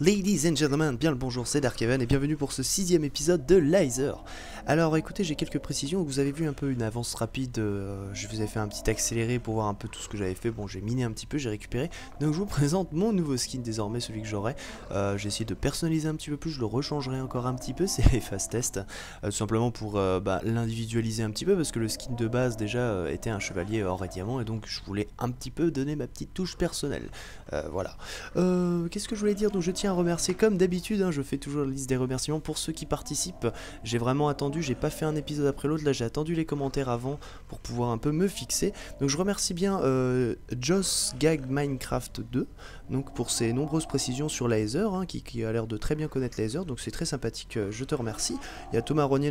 Ladies and gentlemen, bien le bonjour, c'est Darkeven et bienvenue pour ce sixième épisode de Laser. Alors écoutez, j'ai quelques précisions, vous avez vu un peu une avance rapide, euh, je vous ai fait un petit accéléré pour voir un peu tout ce que j'avais fait, bon j'ai miné un petit peu, j'ai récupéré, donc je vous présente mon nouveau skin désormais, celui que j'aurai, euh, j'ai essayé de personnaliser un petit peu plus, je le rechangerai encore un petit peu, c'est Fast Test, euh, tout simplement pour bah, l'individualiser un petit peu, parce que le skin de base déjà était un chevalier or et diamant, et donc je voulais un petit peu donner ma petite touche personnelle, voilà. Qu'est-ce que je voulais dire, donc je tiens à remercier comme d'habitude, hein, je fais toujours la liste des remerciements. Pour ceux qui participent. J'ai vraiment attendu, j'ai pas fait un épisode après l'autre, là j'ai attendu les commentaires avant pour pouvoir un peu me fixer. Donc je remercie bien euh, Joss Gag Minecraft 2 donc pour ses nombreuses précisions sur Laser, hein, qui, a l'air de très bien connaître Laser, donc c'est très sympathique, euh, je te remercie. Il y a Thomas Rognier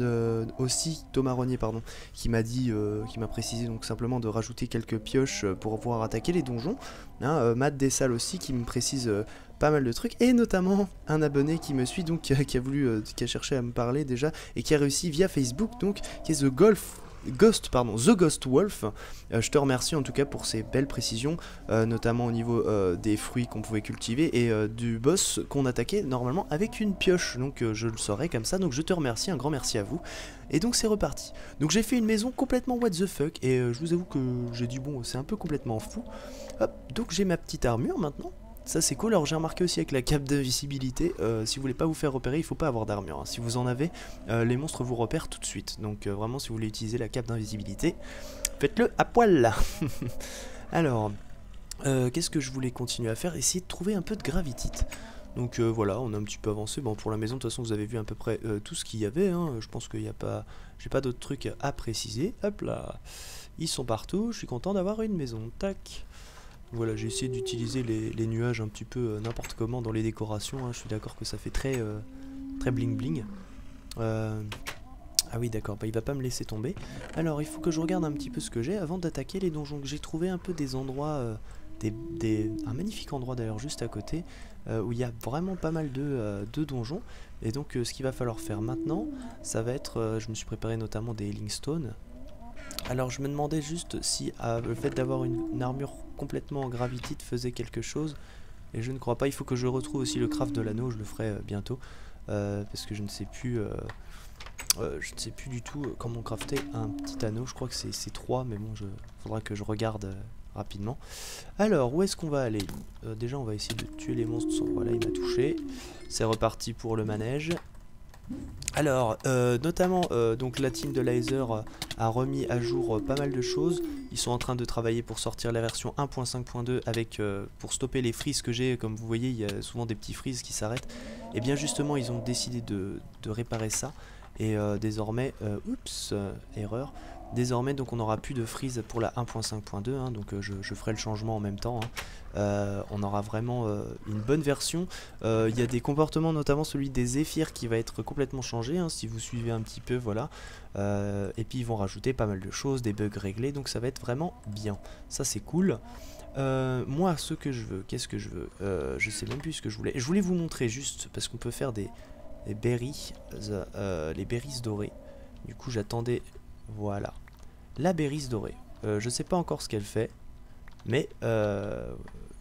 euh, aussi, Thomas pardon, qui m'a dit, qui m'a précisé donc simplement de rajouter quelques pioches pour pouvoir attaquer les donjons. Hein, Matt Dessal aussi qui me précise pas mal de trucs, et notamment un abonné qui me suit, donc qui a, voulu, euh, qui a cherché à me parler déjà, et qui a réussi via Facebook, donc, qui est The Golf Ghost, pardon, The Ghost Wolf. Euh, je te remercie en tout cas pour ces belles précisions, euh, notamment au niveau des fruits qu'on pouvait cultiver et du boss qu'on attaquait normalement avec une pioche. Donc je le saurais comme ça. Donc je te remercie, un grand merci à vous. Et donc c'est reparti. Donc j'ai fait une maison complètement what the fuck et je vous avoue que j'ai dit bon c'est un peu complètement fou. Hop, donc j'ai ma petite armure maintenant. Ça c'est cool, alors j'ai remarqué aussi avec la cape d'invisibilité, euh, si vous voulez pas vous faire repérer, il faut pas avoir d'armure. Hein. Si vous en avez, euh, les monstres vous repèrent tout de suite. Donc euh, vraiment si vous voulez utiliser la cape d'invisibilité, faites-le à poil là. alors, qu'est-ce que je voulais continuer à faire? Essayer de trouver un peu de gravitite. Donc voilà, on a un petit peu avancé. Bon, pour la maison, de toute façon, vous avez vu à peu près tout ce qu'il y avait. Hein. Je pense qu'il n'y a pas, j'ai pas d'autres trucs à préciser. Hop là, ils sont partout. Je suis content d'avoir une maison. Tac. Voilà, j'ai essayé d'utiliser les, nuages un petit peu euh, n'importe comment dans les décorations. Hein. Je suis d'accord que ça fait très, euh, très bling bling. Euh, ah oui, d'accord, bah, il va pas me laisser tomber. Alors, il faut que je regarde un petit peu ce que j'ai avant d'attaquer les donjons. J'ai trouvé un peu des endroits, des, un magnifique endroit d'ailleurs juste à côté, où il y a vraiment pas mal de, donjons. Et donc, ce qu'il va falloir faire maintenant, ça va être, je me suis préparé notamment des Stones. Alors je me demandais juste si le fait d'avoir une, armure complètement en gravitite faisait quelque chose. Et je ne crois pas, il faut que je retrouve aussi le craft de l'anneau, je le ferai euh, bientôt. Euh, parce que je ne sais plus... je ne sais plus du tout comment crafter un petit anneau, je crois que c'est 3, mais bon, il faudra que je regarde rapidement. Alors, où est-ce qu'on va aller? Déjà, on va essayer de tuer les monstres. Voilà, il m'a touché. C'est reparti pour le manège. Alors, euh, notamment, euh, donc la team de Laser euh, a remis à jour pas mal de choses. Ils sont en train de travailler pour sortir la version 1.5.2 avec pour stopper les frises que j'ai. Comme vous voyez, il y a souvent des petits frises qui s'arrêtent. Et bien justement, ils ont décidé de, réparer ça. Et désormais, oups, erreur. Désormais, donc on n'aura plus de freeze pour la 1.5.2, hein, donc je, ferai le changement en même temps. Hein. Euh, on aura vraiment euh, une bonne version. Euh, il y a des comportements, notamment celui des zéphyrs qui va être complètement changé, hein, si vous suivez un petit peu, voilà. et puis ils vont rajouter pas mal de choses, des bugs réglés, donc ça va être vraiment bien. Ça c'est cool. moi, ce que je veux, qu'est-ce que je veux Je sais même plus ce que je voulais. Je voulais vous montrer juste, parce qu'on peut faire des, des berries, les berries dorées. Du coup, j'attendais, voilà, la berries dorée. je sais pas encore ce qu'elle fait. Mais euh,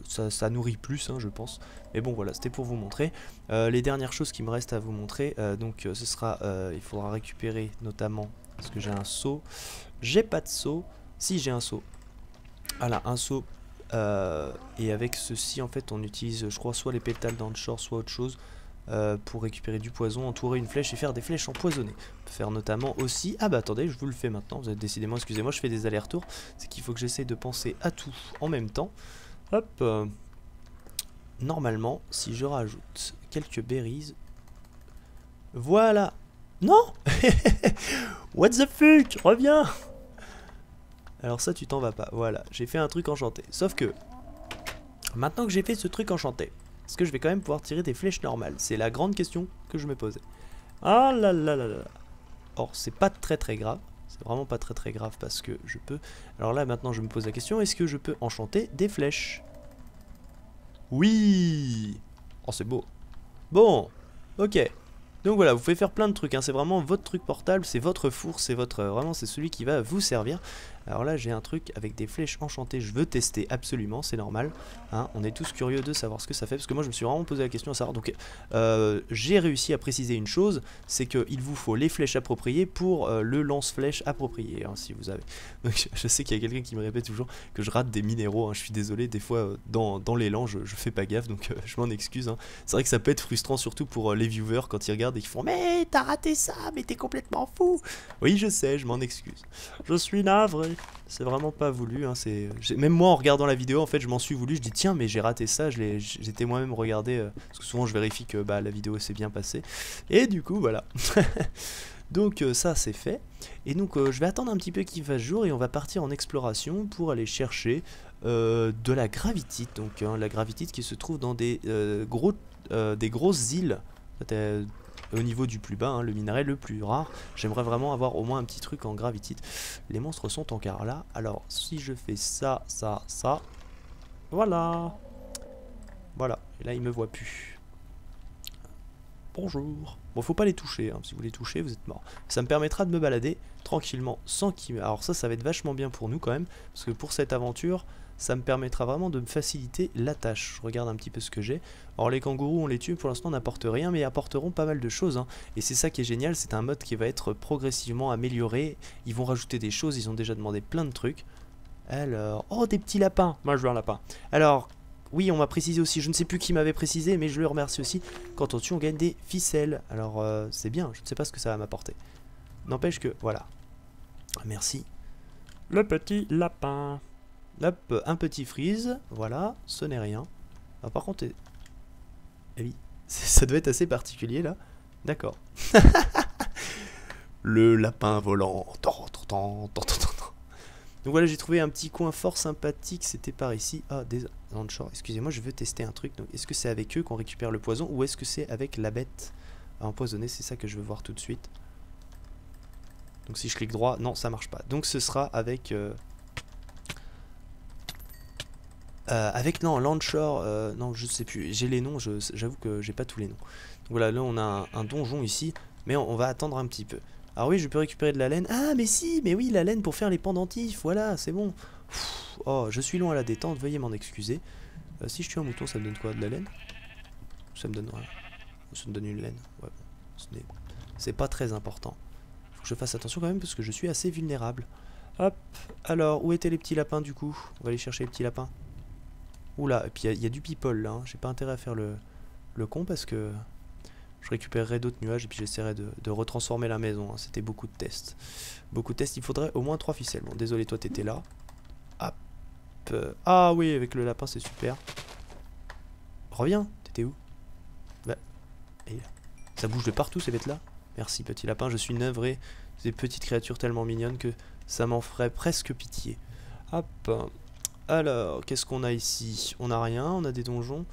ça, nourrit plus, hein, je pense. Mais bon, voilà, c'était pour vous montrer. Euh, les dernières choses qui me restent à vous montrer, euh, donc ce sera, il faudra récupérer notamment, parce que j'ai un seau. J'ai pas de seau. Si, j'ai un seau. Voilà, un seau. et avec ceci, en fait, on utilise, je crois, soit les pétales d'Anchor, soit autre chose. Pour récupérer du poison, entourer une flèche et faire des flèches empoisonnées. On peut faire notamment aussi... Ah bah attendez, je vous le fais maintenant, vous êtes décidément, excusez-moi, je fais des allers-retours. C'est qu'il faut que j'essaie de penser à tout en même temps. Hop. Euh, normalement, si je rajoute quelques berries... Voilà Non What the fuck Reviens Alors ça, tu t'en vas pas. Voilà, j'ai fait un truc enchanté. Sauf que, maintenant que j'ai fait ce truc enchanté, est-ce que je vais quand même pouvoir tirer des flèches normales? C'est la grande question que je me posais. Ah là là là là Or, c'est pas très très grave. C'est vraiment pas très très grave parce que je peux... Alors là, maintenant, je me pose la question, est-ce que je peux enchanter des flèches? Oui Oh, c'est beau. Bon, ok. Donc voilà, vous pouvez faire plein de trucs, hein. c'est vraiment votre truc portable, c'est votre four, c'est votre... Vraiment, c'est celui qui va vous servir. Alors là, j'ai un truc avec des flèches enchantées. Je veux tester absolument, c'est normal. Hein. on est tous curieux de savoir ce que ça fait. Parce que moi, je me suis vraiment posé la question à savoir. Donc, euh, j'ai réussi à préciser une chose c'est qu'il vous faut les flèches appropriées pour euh, le lance-flèche approprié. Hein, si vous avez. Donc, je sais qu'il y a quelqu'un qui me répète toujours que je rate des minéraux. Hein. je suis désolé, des fois, euh, dans, dans l'élan, je, je, fais pas gaffe. Donc, je m'en excuse. C'est vrai que ça peut être frustrant, surtout pour les viewers quand ils regardent et qu'ils font Mais t'as raté ça, mais t'es complètement fou. Oui, je sais, je m'en excuse. Je suis navré. C'est vraiment pas voulu. Hein, même moi, en regardant la vidéo, en fait, je m'en suis voulu. Je dis tiens, mais j'ai raté ça. J'étais moi-même regardé euh, parce que souvent, je vérifie que bah, la vidéo s'est bien passée. Et du coup, voilà. donc euh, ça, c'est fait. Et donc, euh, je vais attendre un petit peu qu'il fasse jour et on va partir en exploration pour aller chercher de la gravitite. Donc, hein, la gravitite qui se trouve dans des gros, des grosses îles au niveau du plus bas, hein, le minerai le plus rare. J'aimerais vraiment avoir au moins un petit truc en gravitite. Les monstres sont en là. Alors, si je fais ça, ça, ça... Voilà Voilà. Et là, il me voit plus. Bonjour Bon, faut pas les toucher. Hein. Si vous les touchez, vous êtes mort. Ça me permettra de me balader tranquillement sans qu'il... Alors ça, ça va être vachement bien pour nous quand même. Parce que pour cette aventure, ça me permettra vraiment de me faciliter la tâche. Je regarde un petit peu ce que j'ai. Alors les kangourous, on les tue, pour l'instant n'apportent rien, mais apporteront pas mal de choses. Hein. Et c'est ça qui est génial, c'est un mode qui va être progressivement amélioré. Ils vont rajouter des choses, ils ont déjà demandé plein de trucs. Alors, oh des petits lapins, moi je veux un lapin. Alors, oui, on m'a précisé aussi, je ne sais plus qui m'avait précisé, mais je le remercie aussi. Quand on tue, on gagne des ficelles. Alors, euh, c'est bien, je ne sais pas ce que ça va m'apporter. N'empêche que, voilà. Merci. Le petit lapin. Hop, un petit freeze, voilà, ce n'est rien. Ah, par contre, eh oui, ça doit être assez particulier là. D'accord. le lapin volant. Donc voilà, j'ai trouvé un petit coin fort sympathique, c'était par ici. Ah, des shore. Excusez-moi, je veux tester un truc. Est-ce que c'est avec eux qu'on récupère le poison ou est-ce que c'est avec la bête à empoisonner? C'est ça que je veux voir tout de suite. Donc si je clique droit, non, ça marche pas. Donc ce sera avec... Euh, Euh, avec non, euh, non je sais plus, j'ai les noms, j'avoue que j'ai pas tous les noms. voilà, là on a un, donjon ici, mais on, va attendre un petit peu. Alors oui, je peux récupérer de la laine. Ah mais si, mais oui, la laine pour faire les pendentifs, voilà, c'est bon. oh, je suis loin à la détente, veuillez m'en excuser. Euh, si je tue un mouton, ça me donne quoi De la laine? Ça me donne. Ça me donne une laine. Ouais, c'est pas très important. Faut que je fasse attention quand même parce que je suis assez vulnérable. Hop, alors, où étaient les petits lapins du coup? On va aller chercher les petits lapins. Oula, et puis il y, a du people là, hein. j'ai pas intérêt à faire le, le con parce que je récupérerai d'autres nuages et puis j'essaierai de, retransformer la maison. Hein. C'était beaucoup de tests. Beaucoup de tests, il faudrait au moins trois ficelles. Bon, désolé, toi t'étais là. Hop. Ah oui, avec le lapin, c'est super. Reviens, t'étais où? Bah, ça bouge de partout ces bêtes-là. Merci, petit lapin, je suis navré. Ces petites créatures tellement mignonnes que ça m'en ferait presque pitié. Hop. Alors, qu'est-ce qu'on a ici? On a rien, on a des donjons.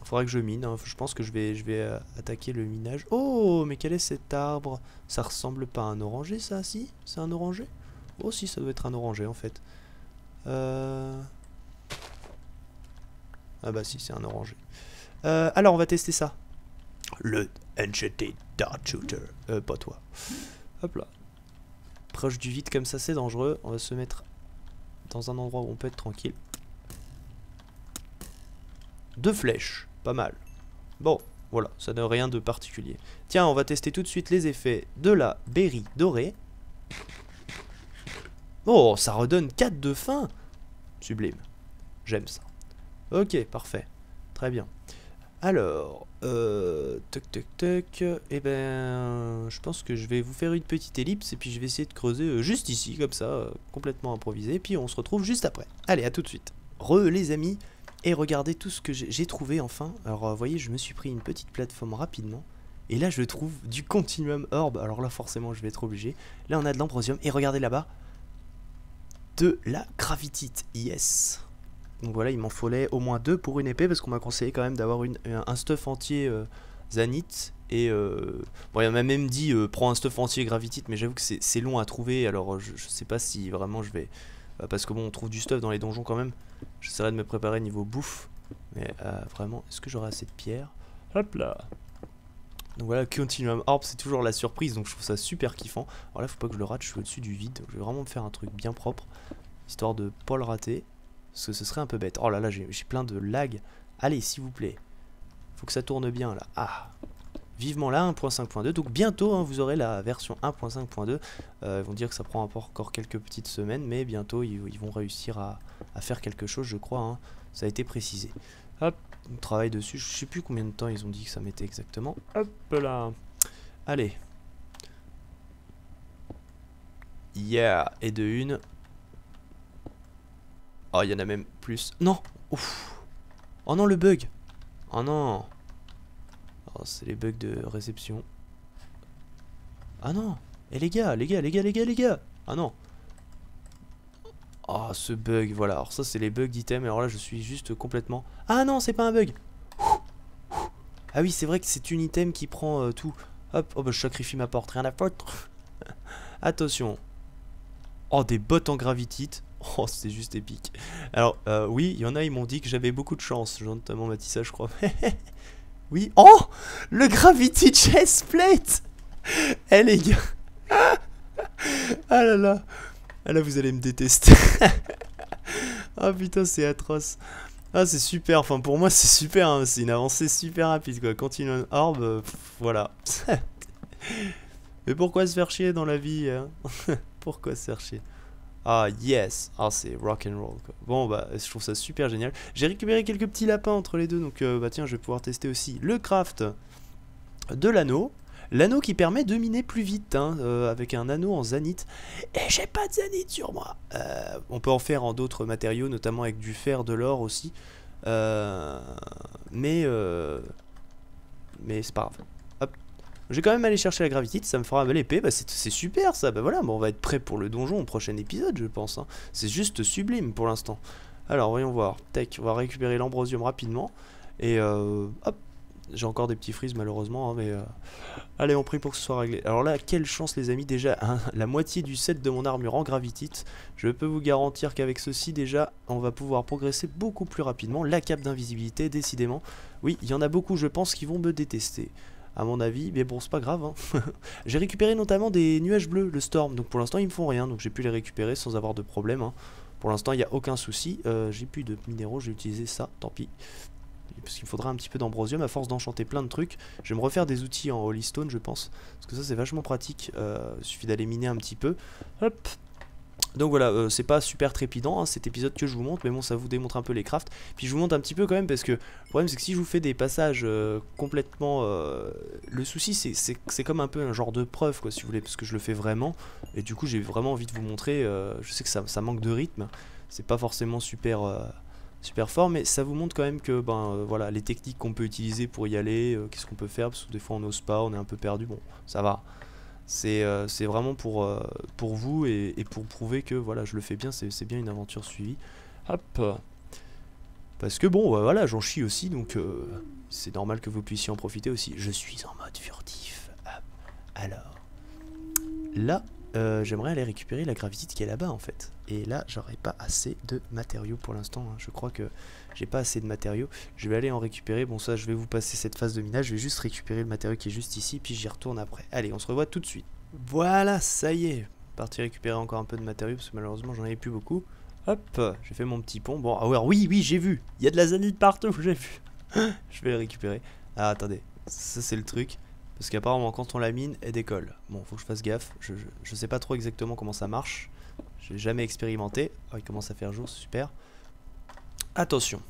Il faudrait que je mine, hein. je pense que je vais, je vais euh, attaquer le minage. Oh, mais quel est cet arbre? Ça ressemble pas à un oranger, ça, si? C'est un oranger? Oh, si, ça doit être un oranger, en fait. Euh... Ah bah si, c'est un oranger. Euh, alors, on va tester ça. Le Enchanted Dart Shooter. Euh, pas toi. Hop là. Proche du vide comme ça, c'est dangereux. On va se mettre dans un endroit où on peut être tranquille. Deux flèches, pas mal. Bon, voilà, ça n'a rien de particulier. Tiens, on va tester tout de suite les effets de la berry dorée. Oh, ça redonne 4 de fin Sublime. J'aime ça. Ok, parfait. Très bien. Alors, euh, toc toc toc, et eh ben, je pense que je vais vous faire une petite ellipse et puis je vais essayer de creuser euh, juste ici, comme ça, euh, complètement improvisé, et puis on se retrouve juste après. Allez, à tout de suite. Re les amis, et regardez tout ce que j'ai trouvé enfin. Alors, vous voyez, je me suis pris une petite plateforme rapidement, et là je trouve du continuum orb, alors là forcément je vais être obligé. Là on a de l'ambrosium, et regardez là-bas, de la gravitite, yes donc voilà, il m'en fallait au moins deux pour une épée parce qu'on m'a conseillé quand même d'avoir un stuff entier euh, Zanite. Et euh, bon, il m'a même dit euh, prends un stuff entier Gravitite, mais j'avoue que c'est long à trouver. Alors je, sais pas si vraiment je vais. parce que bon, on trouve du stuff dans les donjons quand même. J'essaierai de me préparer niveau bouffe. Mais vraiment, est-ce que j'aurai assez de pierres? Hop là Donc voilà, Continuum Orb, c'est toujours la surprise, donc je trouve ça super kiffant. Alors là, faut pas que je le rate, je suis au-dessus du vide, je vais vraiment me faire un truc bien propre, histoire de pas le rater, parce que ce serait un peu bête. Oh là là, j'ai plein de lag. Allez, s'il vous plaît. Faut que ça tourne bien là. Ah Vivement là, 1.5.2. Donc bientôt, hein, vous aurez la version 1.5.2. Euh, ils vont dire que ça prend encore quelques petites semaines, mais bientôt, ils, vont réussir à, faire quelque chose, je crois. Hein. Ça a été précisé. Hop, on travaille dessus. Je sais plus combien de temps ils ont dit que ça mettait exactement. Hop là. Allez. Yeah. Et de une. Oh, il y en a même plus. Non Ouf Oh non, le bug Oh non Oh, c'est les bugs de réception. Ah non Eh les gars, les gars, les gars, les gars, les gars Ah non Oh, ce bug, voilà. Alors ça, c'est les bugs d'items. Alors là, je suis juste complètement... Ah non, c'est pas un bug Ah oui, c'est vrai que c'est une item qui prend euh, tout. Hop, oh bah je sacrifie ma porte, rien à foutre. Attention. Oh, des bottes en gravitite. Oh, c'est juste épique. Alors, euh, oui, il y en a, ils m'ont dit que j'avais beaucoup de chance. Notamment Matissa, je crois. Oui. Oh Le Gravity Chestplate Eh les gars Ah là là Ah là vous allez me détester Ah putain c'est atroce Ah c'est super, enfin pour moi c'est super, hein. c'est une avancée super rapide quoi. Continuum Orb, voilà. Mais pourquoi se faire chier dans la vie hein? Pourquoi se faire chier? Ah yes, ah c'est rock and roll quoi. Bon bah je trouve ça super génial. J'ai récupéré quelques petits lapins entre les deux donc euh, bah tiens je vais pouvoir tester aussi le craft de l'anneau. L'anneau qui permet de miner plus vite hein, euh, avec un anneau en zanite. Et j'ai pas de zanite sur moi. Euh, on peut en faire en d'autres matériaux notamment avec du fer, de l'or aussi. mais mais c'est pas grave. Je vais quand même aller chercher la gravitite, ça me fera l'épée, bah c'est super ça, bah voilà, on va être prêt pour le donjon au prochain épisode je pense. Hein. C'est juste sublime pour l'instant. Alors voyons voir, tac, on va récupérer l'ambrosium rapidement. Et euh, hop, j'ai encore des petits frises malheureusement, hein, mais euh, allez on prie pour que ce soit réglé. Alors là, quelle chance les amis, déjà la moitié du set de mon armure en gravitite. Je peux vous garantir qu'avec ceci déjà, on va pouvoir progresser beaucoup plus rapidement. La cape d'invisibilité, décidément. Oui, il y en a beaucoup je pense qui vont me détester à mon avis, mais bon c'est pas grave. Hein. j'ai récupéré notamment des nuages bleus, le Storm, donc pour l'instant ils me font rien, donc j'ai pu les récupérer sans avoir de problème. Hein. Pour l'instant il n'y a aucun souci, euh, j'ai plus de minéraux, j'ai utilisé ça, tant pis. Parce qu'il me faudra un petit peu d'ambrosium, à force d'enchanter plein de trucs. Je vais me refaire des outils en Holy Stone je pense, parce que ça c'est vachement pratique, euh, il suffit d'aller miner un petit peu. Hop, donc voilà, euh, c'est pas super trépidant hein, cet épisode que je vous montre, mais bon, ça vous démontre un peu les crafts. Puis je vous montre un petit peu quand même, parce que le problème c'est que si je vous fais des passages euh, complètement. Euh, le souci, c'est comme un peu un genre de preuve, quoi, si vous voulez, parce que je le fais vraiment. Et du coup, j'ai vraiment envie de vous montrer. je sais que ça, manque de rythme, c'est pas forcément super. Super fort, mais ça vous montre quand même que ben voilà les techniques qu'on peut utiliser pour y aller, qu'est-ce qu'on peut faire, parce que des fois on n'ose pas, on est un peu perdu, bon ça va, euh, c'est vraiment pour, euh, pour vous et, pour prouver que voilà, je le fais bien, c'est bien une aventure suivie. Hop Parce que bon, bah, voilà, j'en chie aussi, donc euh, c'est normal que vous puissiez en profiter aussi. Je suis en mode furtif. Alors, là, j'aimerais aller récupérer la gravitite qui est là-bas en fait. Et là, j'aurais pas assez de matériaux pour l'instant. Hein. Je crois que j'ai pas assez de matériaux. Je vais aller en récupérer. Bon, ça, je vais vous passer cette phase de minage. Je vais juste récupérer le matériau qui est juste ici, puis j'y retourne après. Allez, on se revoit tout de suite. Voilà, ça y est. Parti récupérer encore un peu de matériaux, parce que malheureusement, j'en avais plus beaucoup. Hop, j'ai fait mon petit pont. Bon, ah oui, oui, j'ai vu. Il y a de la zanite partout, j'ai vu. je vais le récupérer. Ah, attendez. Ça, c'est le truc. Parce qu'apparemment, quand on la mine, elle décolle. Bon, faut que je fasse gaffe. Je, sais pas trop exactement comment ça marche. J'ai jamais expérimenté. Oh, il commence à faire jour, super. Attention.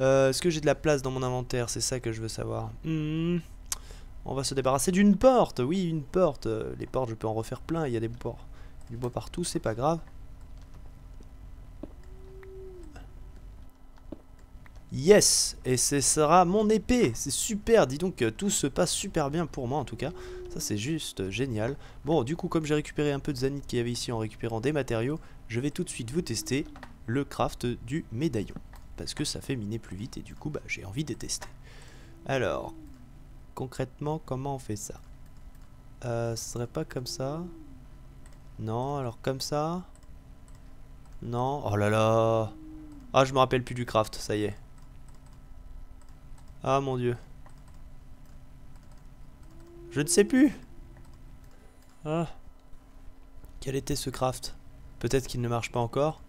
Euh, est-ce que j'ai de la place dans mon inventaire? C'est ça que je veux savoir. Hmm. On va se débarrasser d'une porte. Oui, une porte. Euh, les portes, je peux en refaire plein. Il y a des bois, du bois partout, c'est pas grave. Yes Et ce sera mon épée C'est super Dis donc, tout se passe super bien pour moi en tout cas. Ça, c'est juste génial. Bon, du coup, comme j'ai récupéré un peu de zanite qu'il y avait ici en récupérant des matériaux, je vais tout de suite vous tester le craft du médaillon. Parce que ça fait miner plus vite et du coup bah, j'ai envie de tester. Alors, concrètement comment on fait ça? Euh, Ce serait pas comme ça? Non, alors comme ça? Non, oh là là Ah je me rappelle plus du craft, ça y est. Ah mon dieu. Je ne sais plus. Ah. Quel était ce craft? Peut-être qu'il ne marche pas encore.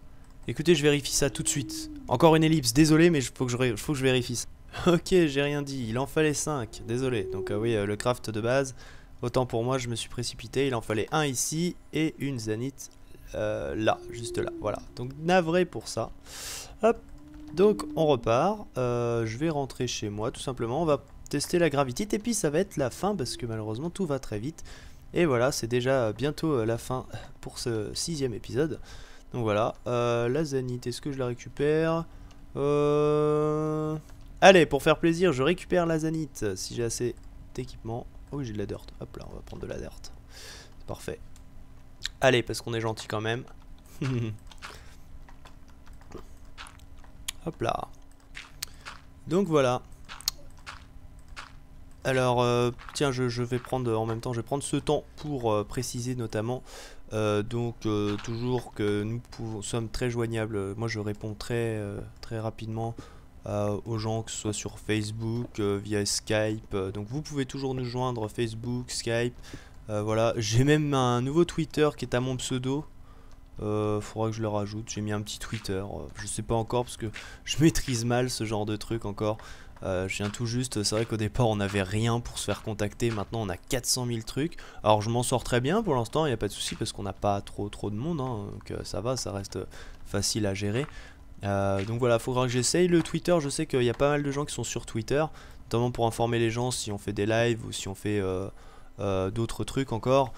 Écoutez, je vérifie ça tout de suite. Encore une ellipse, désolé, mais faut, que je faut que je vérifie ça. Ok, j'ai rien dit, il en fallait 5, désolé. Donc euh, oui, euh, le craft de base, autant pour moi, je me suis précipité, il en fallait un ici et une zanite euh, là, juste là, voilà. Donc navré pour ça. Hop, donc on repart, je vais rentrer chez moi tout simplement, on va tester la gravité et puis ça va être la fin parce que malheureusement tout va très vite. Et voilà, c'est déjà bientôt la fin pour ce sixième épisode. Donc voilà, la zanite, est-ce que je la récupère? Euh... Allez, pour faire plaisir, je récupère la zanite si j'ai assez d'équipement. Oh j'ai de la dirt. Hop là, on va prendre de la dirt. C'est parfait. Allez, parce qu'on est gentil quand même. Hop là. Donc voilà. Alors, euh, tiens, je, vais prendre en même temps, je vais prendre ce temps pour euh, préciser notamment. Euh, donc, toujours que nous sommes très joignables. Moi, je réponds très, très rapidement aux gens, que ce soit sur Facebook, via Skype. Donc vous pouvez toujours nous joindre Facebook, Skype. voilà, j'ai même un nouveau Twitter qui est à mon pseudo. Faudra que je le rajoute. J'ai mis un petit Twitter. je sais pas encore parce que je maîtrise mal ce genre de truc encore. je viens tout juste, c'est vrai qu'au départ on n'avait rien pour se faire contacter, maintenant on a 400 000 trucs. Alors je m'en sors très bien pour l'instant, il n'y a pas de souci parce qu'on n'a pas trop trop de monde, hein, donc ça va, ça reste facile à gérer. Euh, donc voilà, il faudra que j'essaye. Le Twitter, je sais qu'il y a pas mal de gens qui sont sur Twitter, notamment pour informer les gens si on fait des lives ou si on fait euh, euh, d'autres trucs encore.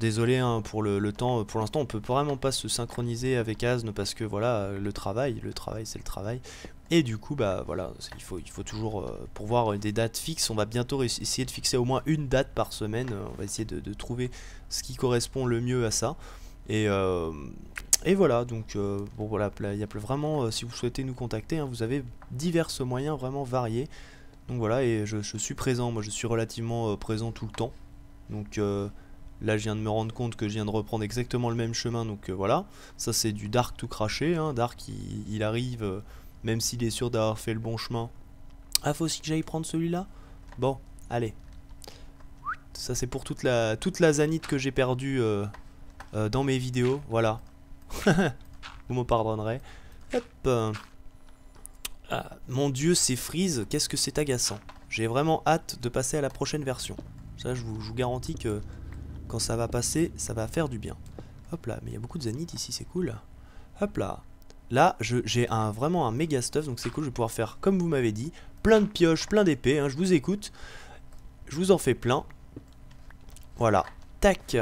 Désolé hein, pour le, temps, pour l'instant on peut vraiment pas se synchroniser avec Asne parce que voilà, le travail, le travail c'est le travail. Et du coup, bah voilà, il faut, il faut toujours, pour voir des dates fixes, on va bientôt essayer de fixer au moins une date par semaine. On va essayer de trouver ce qui correspond le mieux à ça. Et, euh, et voilà, donc euh, bon voilà, il y a vraiment, euh, si vous souhaitez nous contacter, hein, vous avez divers moyens vraiment variés. Donc voilà, et je, suis présent, moi je suis relativement présent tout le temps. Donc là je viens de me rendre compte que je viens de reprendre exactement le même chemin, donc voilà. Ça c'est du Dark tout craché, hein. Dark il, arrive, même s'il est sûr d'avoir fait le bon chemin. Ah faut aussi que j'aille prendre celui-là? Bon, allez. Ça c'est pour toute la, toute zanite que j'ai perdue euh, dans mes vidéos. Voilà. Vous me pardonnerez. Hop. Ah, mon dieu, c'est Freeze. Qu'est-ce que c'est agaçant. J'ai vraiment hâte de passer à la prochaine version. Ça, je vous, garantis que quand ça va passer, ça va faire du bien. Hop là, mais il y a beaucoup de zanites ici, c'est cool. Hop là. Là, j'ai vraiment un méga stuff, donc c'est cool, je vais pouvoir faire, comme vous m'avez dit, plein de pioches, plein d'épées, hein, je vous écoute. Je vous en fais plein. Voilà. Tac.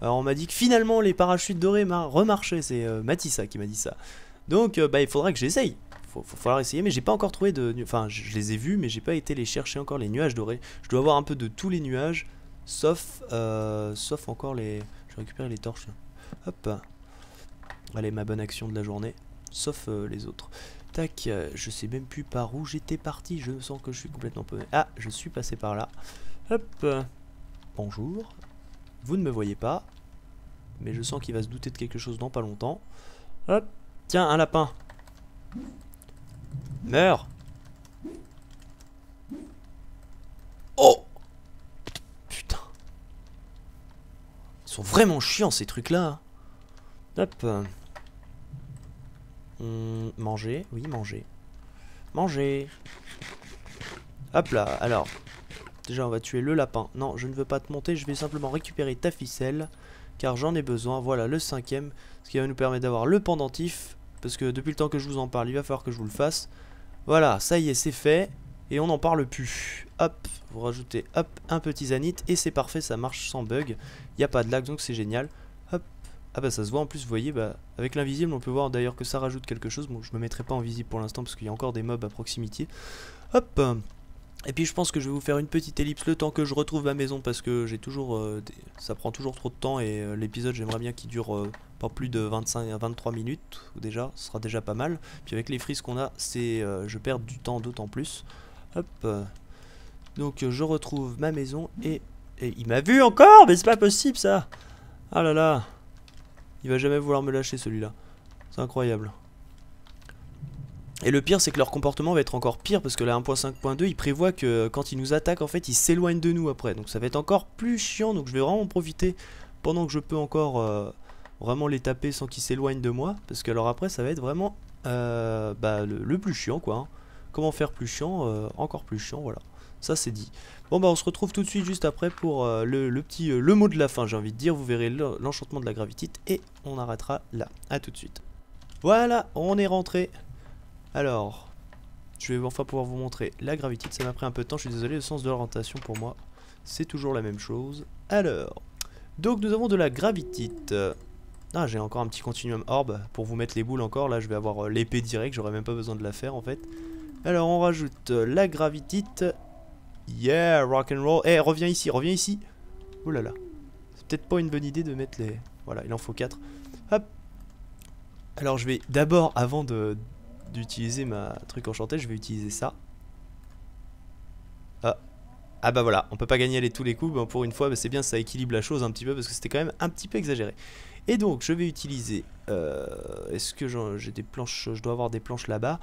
Alors on m'a dit que finalement les parachutes dorés remarchaient, c'est euh, Matissa qui m'a dit ça. Donc euh, bah, il faudra que j'essaye. Faut, faut falloir essayer, mais j'ai pas encore trouvé de... Enfin, je les ai vus, mais j'ai pas été les chercher encore, les nuages dorés. Je dois avoir un peu de tous les nuages, sauf, euh, sauf encore les... Je récupère les torches. Hop. Allez, ma bonne action de la journée. Sauf les autres. Tac, je sais même plus par où j'étais parti. Je sens que je suis complètement. Ah, je suis passé par là. Hop. Bonjour. Vous ne me voyez pas. Mais je sens qu'il va se douter de quelque chose dans pas longtemps. Hop. Tiens, un lapin. Meurs. Oh Putain. Ils sont vraiment chiants ces trucs-là. Hop. Hum, manger. Oui, manger. Manger. Hop là. Alors, Déjà, on va tuer le lapin. Non, je ne veux pas te monter, je vais simplement récupérer ta ficelle, car j'en ai besoin. Voilà, le cinquième, ce qui va nous permettre d'avoir le pendentif, parce que depuis le temps que je vous en parle, il va falloir que je vous le fasse. Voilà, ça y est, c'est fait, et on n'en parle plus. Hop, vous rajoutez, hop, un petit zanite, et c'est parfait, ça marche sans bug. Il n'y a pas de lag, donc c'est génial. Hop, ah bah ça se voit en plus, vous voyez, bah, avec l'invisible, on peut voir d'ailleurs que ça rajoute quelque chose. Bon, je me mettrai pas en visible pour l'instant, parce qu'il y a encore des mobs à proximité. Hop et puis je pense que je vais vous faire une petite ellipse le temps que je retrouve ma maison parce que j'ai toujours euh, ça prend toujours trop de temps et euh, l'épisode j'aimerais bien qu'il dure euh, pas plus de 25 à 23 minutes déjà, ce sera déjà pas mal. Puis avec les frises qu'on a, c'est je perds du temps d'autant plus. Hop. Donc je retrouve ma maison et, et il m'a vu encore, mais c'est pas possible ça. Ah là là. Il va jamais vouloir me lâcher celui-là. C'est incroyable. Et le pire, c'est que leur comportement va être encore pire parce que la 1.5.2, il prévoit que quand ils nous attaquent, en fait, ils s'éloignent de nous après. Donc ça va être encore plus chiant. Donc je vais vraiment en profiter pendant que je peux encore euh, vraiment les taper sans qu'ils s'éloignent de moi. Parce que alors après, ça va être vraiment euh, bah, le, plus chiant, quoi. Hein. Comment faire plus chiant euh, Encore plus chiant, voilà. Ça, c'est dit. Bon, bah on se retrouve tout de suite juste après pour le, petit le mot de la fin, j'ai envie de dire. Vous verrez l'enchantement de la gravitite et on arrêtera là. A tout de suite. Voilà, on est rentré. Alors, je vais enfin pouvoir vous montrer la gravité. Ça m'a pris un peu de temps, je suis désolé, le sens de l'orientation pour moi, c'est toujours la même chose. Alors, donc nous avons de la gravitite. Ah, j'ai encore un petit continuum orb pour vous mettre les boules encore. Là, je vais avoir euh, l'épée direct, j'aurais même pas besoin de la faire en fait. Alors, on rajoute euh, la gravitite. Yeah, rock and roll. Eh, reviens ici, reviens ici. Oh là là. C'est peut-être pas une bonne idée de mettre les... Voilà, il en faut 4. Hop. Alors, je vais d'abord, avant d'utiliser ma truc enchanté, je vais utiliser ça. Ah. ah bah voilà, on peut pas gagner les, tous les coups, pour une fois bah c'est bien, ça équilibre la chose un petit peu parce que c'était quand même un petit peu exagéré. Et donc je vais utiliser, euh, est-ce que j'ai des planches, je dois avoir des planches là-bas?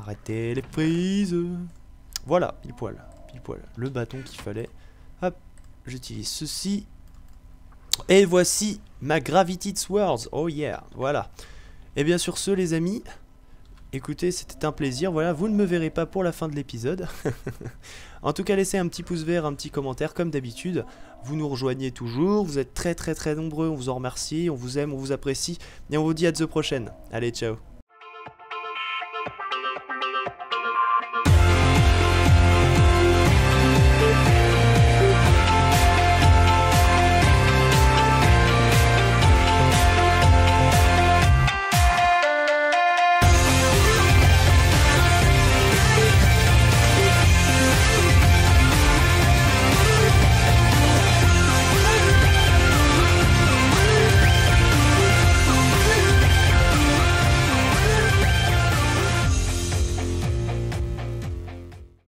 Arrêtez les prises. Voilà, pile poil, pile poil, le bâton qu'il fallait. Hop, j'utilise ceci. Et voici ma Gravity Swords, oh yeah, voilà. Et bien sur ce les amis, Écoutez, c'était un plaisir. Voilà, vous ne me verrez pas pour la fin de l'épisode. en tout cas, laissez un petit pouce vert, un petit commentaire comme d'habitude. Vous nous rejoignez toujours. Vous êtes très très très nombreux. On vous en remercie. On vous aime, on vous apprécie. Et on vous dit à de prochaine. Allez, ciao.